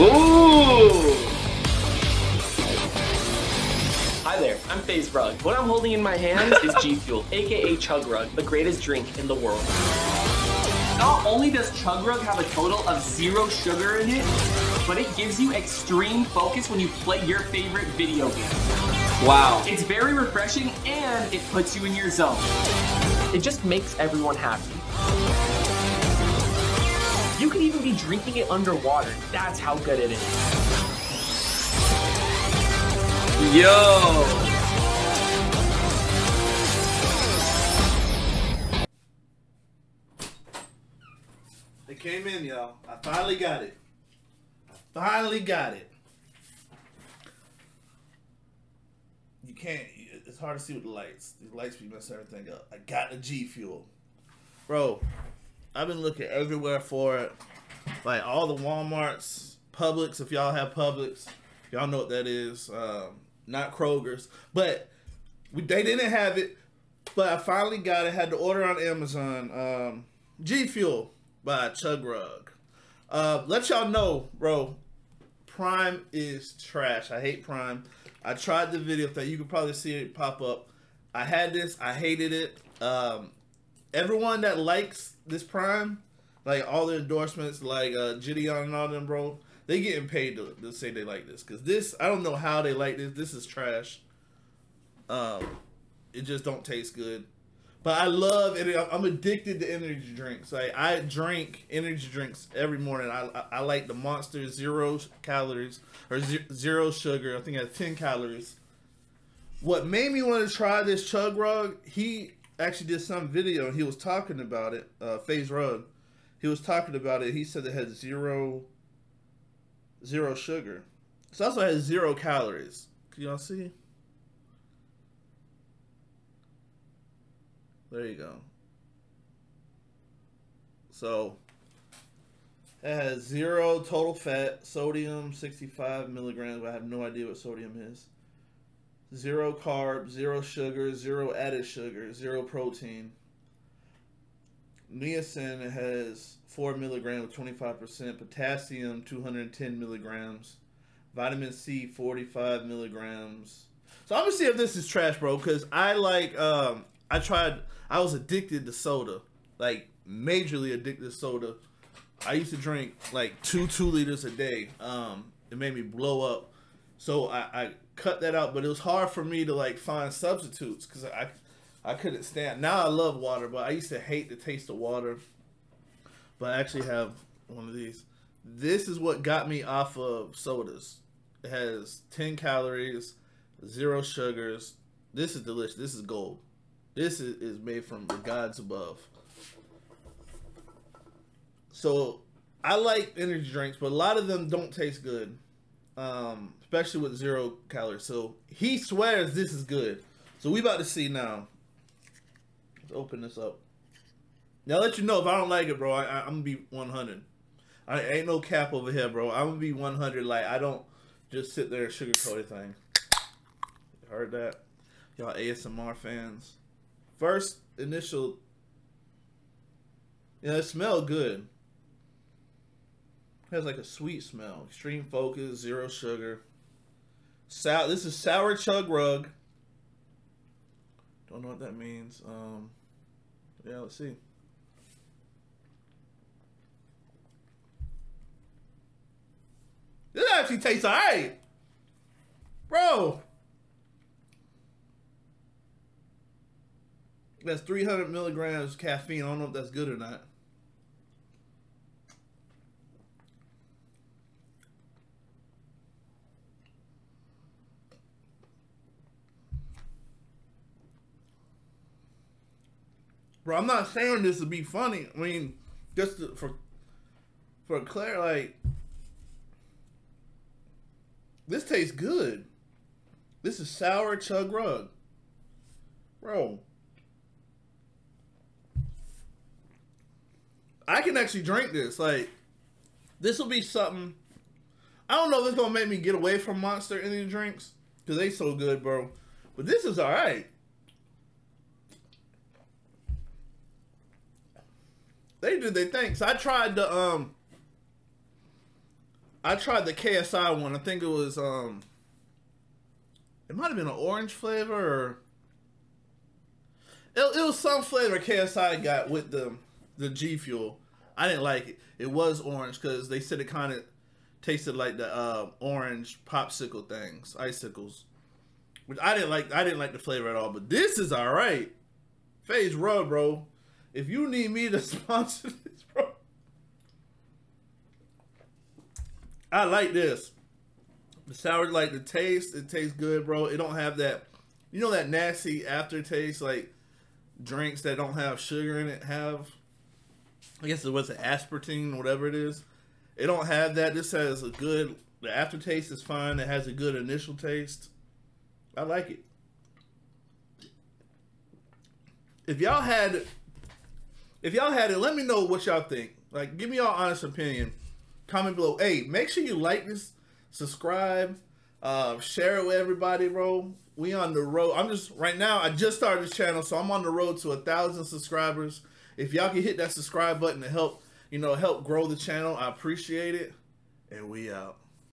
Ooh! Hi there, I'm FaZe Rug. What I'm holding in my hands is G Fuel, aka Chug Rug, the greatest drink in the world. Not only does Chug Rug have a total of zero sugar in it, but it gives you extreme focus when you play your favorite video game. Wow. It's very refreshing and it puts you in your zone. It just makes everyone happy. You can even be drinking it underwater. That's how good it is. Yo! It came in, y'all. I finally got it. I finally got it. You can't. It's hard to see with the lights. These lights be messing everything up. I got the G Fuel, bro. I've been looking everywhere for it. Like all the WalMarts, Publix. If y'all have Publix, y'all know what that is. Um, not Kroger's, but we, they didn't have it. But I finally got it. Had to order on Amazon. Um, G Fuel by Chug Rug. Uh, let y'all know, bro. Prime is trash. I hate Prime. I tried the video thing. You could probably see it pop up. I had this. I hated it. Um, everyone that likes this Prime, like all the endorsements, like uh, Gideon and all them, bro, they getting paid to, to say they like this. Cause this, I don't know how they like this. This is trash. Um, it just don't taste good. But I love it. I'm addicted to energy drinks. Like I drink energy drinks every morning. I I, I like the Monster zero calories or zero sugar. I think it has ten calories. What made me want to try this Chug Rug? He actually did some video and he was talking about it. Uh, FaZe Rug. He was talking about it. He said it had zero zero sugar. It also has zero calories. Can y'all see? There you go. So it has zero total fat, sodium 65 milligrams. I have no idea what sodium is. Zero carb, zero sugar, zero added sugar, zero protein. Niacin has 4 milligrams, 25%. Potassium, 210 milligrams. Vitamin C, 45 milligrams. So I'm gonna see if this is trash, bro. Cause I like, um, I tried. I was addicted to soda, like majorly addicted to soda. I used to drink like two two liters a day. Um, it made me blow up. So I, I cut that out, but it was hard for me to like find substitutes because I I couldn't stand. Now I love water, but I used to hate the taste of water. But I actually have one of these. This is what got me off of sodas. It has 10 calories, zero sugars. This is delicious. This is gold. This is, is made from the gods above. So I like energy drinks, but a lot of them don't taste good. Um, especially with zero calories. So he swears this is good. So we about to see now. Let's open this up. Now let you know if I don't like it, bro. I, I'm gonna be 100. I ain't no cap over here, bro. I'm gonna be 100. Like I don't just sit there and sugarcoat anything. Heard that, y'all ASMR fans. First initial, yeah, it smelled good. Has like a sweet smell. Extreme focus, zero sugar. Sour. This is sour chug rug. Don't know what that means. Um, yeah, let's see. This actually tastes alright, bro. That's 300 milligrams caffeine. I don't know if that's good or not. Bro, I'm not saying this to be funny. I mean, just to, for for Claire, like this tastes good. This is sour chug rug, bro. I can actually drink this. Like, this will be something. I don't know if it's gonna make me get away from Monster Energy drinks because they so good, bro. But this is all right. They did their thing. So I tried the um. I tried the KSI one. I think it was um it might have been an orange flavor or it, it was some flavor KSI got with the the G Fuel. I didn't like it. It was orange because they said it kind of tasted like the uh, orange popsicle things, icicles. Which I didn't like. I didn't like the flavor at all. But this is all right. FaZe Rug, bro. If you need me to sponsor this, bro, I like this. The sour, like the taste, it tastes good, bro. It don't have that, you know, that nasty aftertaste like drinks that don't have sugar in it have. I guess it was aspartame, or whatever it is. It don't have that. This has a good. The aftertaste is fine. It has a good initial taste. I like it. If y'all had, if y'all had it, let me know what y'all think. Like, give me your honest opinion. Comment below. Hey, make sure you like this, subscribe, uh, share it with everybody, bro. We on the road. I'm just right now. I just started this channel, so I'm on the road to a thousand subscribers. If y'all can hit that subscribe button to help, you know, help grow the channel, I appreciate it. And we out.